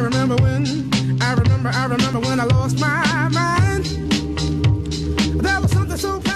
I remember when, I remember, I remember when I lost my mind. There was something so.